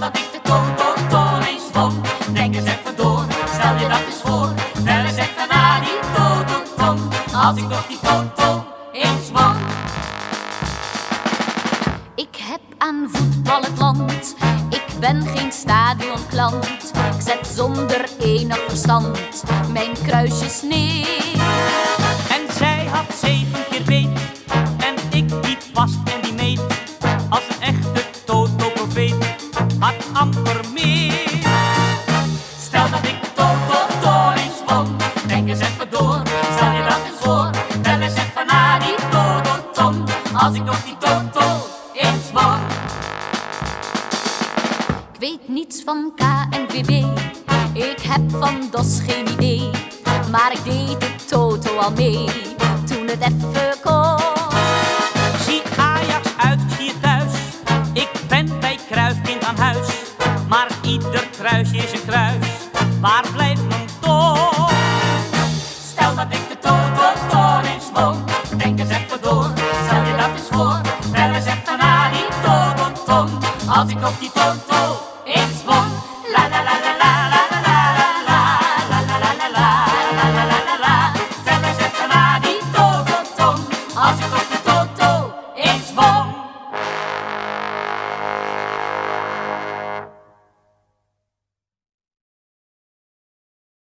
dat ik de toto eens won. Denk eens even door, stel je dat eens voor. Tel eens even na die toto als ik toch die toto eens won. Ik heb aan voetbal het land. Ik ben geen stadionklant. Ik zet zonder enig verstand mijn kruisjes neer. Als ik toch die toto eens won. Ik weet niets van KNVB. Ik heb van DOS geen idee. Maar ik deed de toto al mee. Toen het even kon. Zie Ajax uit, zie het thuis. Ik ben bij Kruifkind aan huis. Maar ieder kruisje is een kruis. Waar blijft als ik toch die toto eens won. La la la la la la la la la la la la la la la la la la la. Tel eens even na die toto als ik toch die toto eens won.